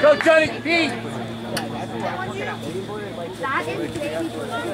Go, Johnny, Pete. That is